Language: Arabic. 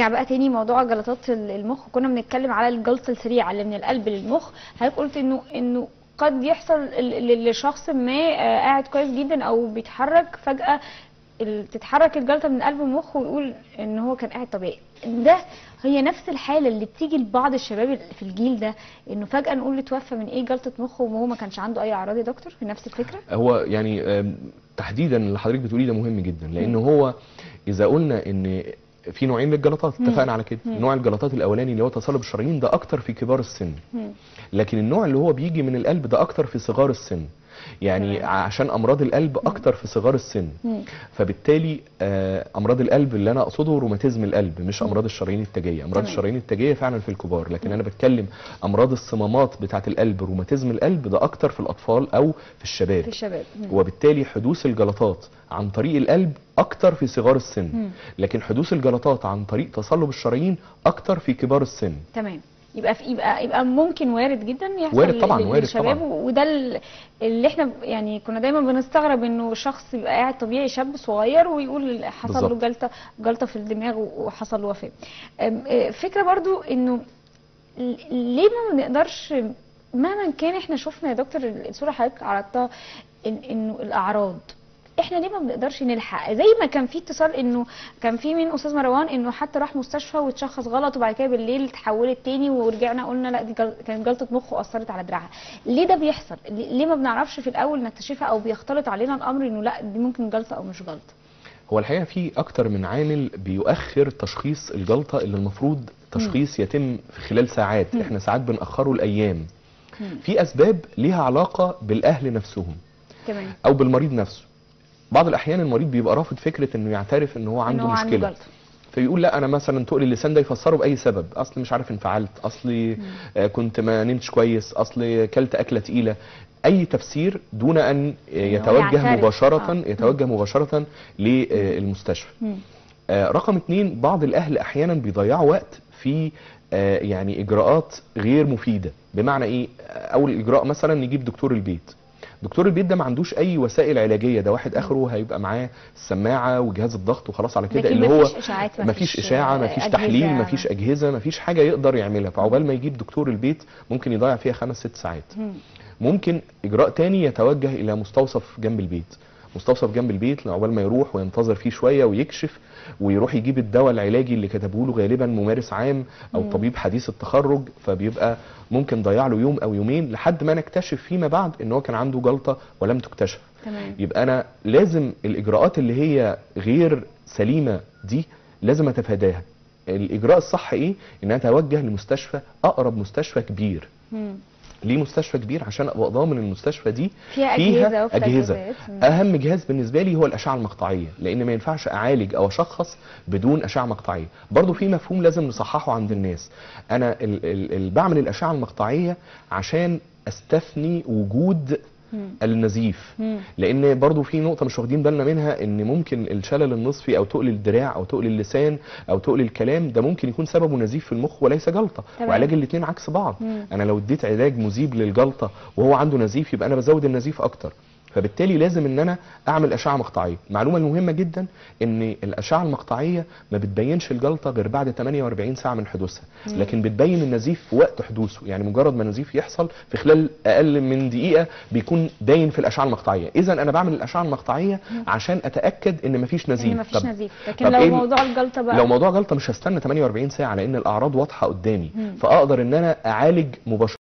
نرجع بقى تاني موضوع جلطات المخ. كنا بنتكلم على الجلطه السريعه اللي من القلب للمخ. حضرتك قلت انه إنه قد يحصل لشخص ما آه، قاعد كويس جدا أو بيتحرك فجأة تتحرك الجلطة من القلب والمخ ويقول إن هو كان قاعد طبيعي. ده هي نفس الحالة اللي بتيجي لبعض الشباب في الجيل ده إنه فجأة نقول له توفى من إيه جلطة مخ وهو ما كانش عنده أي أعراض يا دكتور؟ في نفس الفكرة؟ هو يعني تحديدا اللي حضرتك بتقوليه ده مهم جدا لأن هو إذا قلنا إن في نوعين للجلطات. اتفقنا على كده. نوع الجلطات الأولاني اللي هو تصلب الشرايين ده أكتر في كبار السن. لكن النوع اللي هو بيجي من القلب ده أكتر في صغار السن. يعني. عشان أمراض القلب أكتر في صغار السن. فبالتالي آه، أمراض القلب اللي أنا أقصده روماتيزم القلب مش أمراض الشرايين التاجيه أمراض. الشرايين التاجيه فعلا في الكبار لكن أنا بتكلم أمراض الصمامات بتاعة القلب روماتيزم القلب ده أكتر في الأطفال أو في الشباب في الشباب. وبالتالي حدوث الجلطات عن طريق القلب أكتر في صغار السن. لكن حدوث الجلطات عن طريق تصلب الشرايين أكتر في كبار السن تمام يبقى في يبقى يبقى ممكن وارد جدا يحصل وارد طبعاً، وارد طبعاً. وده ال- اللي إحنا يعني كنا دايما بنستغرب إنه شخص يبقى قاعد طبيعي شاب صغير ويقول حصل له. جلطه جلطة في الدماغ وحصل له وفاة أم، آه، فكرة برضو إنه ليه ما بنقدرش مهما كان إحنا شفنا يا دكتور الصورة حضرتك عرضتها إنه الأعراض إحنا ليه ما بنقدرش نلحق؟ زي ما كان في اتصال انه كان في من أستاذ مروان انه حتى راح مستشفى واتشخص غلط وبعد كده بالليل اتحولت تاني ورجعنا قلنا لا دي جل... كانت جلطة مخ وأثرت على دراعها. ليه ده بيحصل؟ ليه ما بنعرفش في الأول نكتشفها أو بيختلط علينا الأمر إنه لا دي ممكن جلطة أو مش جلطة؟ هو الحقيقة في أكتر من عامل بيؤخر تشخيص الجلطة اللي المفروض تشخيص يتم في خلال ساعات. إحنا ساعات بنأخره الأيام. في أسباب ليها علاقة بالأهل نفسهم أو بالمريض نفسه. بعض الأحيان المريض بيبقى رافض فكرة إنه يعترف ان هو عنده إن هو عنده مشكلة. جلطة. فيقول لا أنا مثلا تقل اللسان ده يفسره بأي سبب. أصل مش عارف انفعلت اصلي آه، كنت ما نمتش كويس اصلي كلت أكلة تقيلة. أي تفسير دون أن يتوجه يعترف. مباشرة آه. يتوجه مباشرة للمستشفى. آه، رقم اتنين بعض الأهل أحيانا بيضيعوا وقت في آه، يعني إجراءات غير مفيدة. بمعنى إيه؟ أول إجراء مثلا نجيب دكتور البيت. دكتور البيت ده ما عندوش أي وسائل علاجية ده واحد آخره هيبقى معاه السماعه وجهاز الضغط وخلاص على كده اللي هو مفيش مفيش، إشاعة مفيش أجهزة. تحليل مفيش أجهزة مفيش حاجة يقدر يعملها فعقبال ما يجيب دكتور البيت ممكن يضيع فيها خمس ست ساعات مم. ممكن إجراء تاني يتوجه إلى مستوصف جنب البيت مستوصف جنب البيت عقبال ما يروح وينتظر فيه شوية ويكشف ويروح يجيب الدواء العلاجي اللي كتبه له غالبا ممارس عام أو مم. طبيب حديث التخرج فبيبقى ممكن ضيع له يوم أو يومين لحد ما نكتشف فيما بعد إن هو كان عنده جلطة ولم تكتشف. تمام. يبقى أنا لازم الإجراءات اللي هي غير سليمة دي لازم أتفاداها. الإجراء الصح إيه؟ إن أنا أتوجه لمستشفى أقرب مستشفى كبير. مم. ليه مستشفى كبير عشان أبقى ضامن المستشفى دي فيها أجهزة أجهزة. مم. أهم جهاز بالنسبة لي هو الأشعة المقطعية لأن ما ينفعش أعالج أو أشخص بدون أشعة مقطعية برضو في مفهوم لازم نصححه عند الناس أنا ال ال ال بعمل الأشعة المقطعية عشان أستثني وجود. النزيف. لأن برضو في نقطة مش واخدين بالنا منها إن ممكن الشلل النصفي أو تقل الدراع أو تقل اللسان أو تقل الكلام ده ممكن يكون سببه نزيف في المخ وليس جلطة تمام. وعلاج الاثنين عكس بعض مم. أنا لو اديت علاج مذيب للجلطة وهو عنده نزيف يبقى أنا بزود النزيف أكتر فبالتالي لازم إن أنا أعمل أشعة مقطعية. المعلومه المهمه جدا إن الأشعة المقطعية ما بتبينش الجلطة غير بعد 48 ساعة من حدوثها. لكن بتبين النزيف في وقت حدوثه. يعني مجرد ما النزيف يحصل في خلال أقل من دقيقة بيكون باين في الأشعة المقطعية. اذا أنا بعمل الأشعة المقطعية عشان أتأكد إن مفيش نزيف. ان مفيش طب نزيف. لكن طب لو إيه- موضوع الجلطة بقى لو موضوع جلطه مش هستنى 48 ساعة لأن الأعراض واضحة قدامي. فأقدر إن أنا أعالج مباشرة.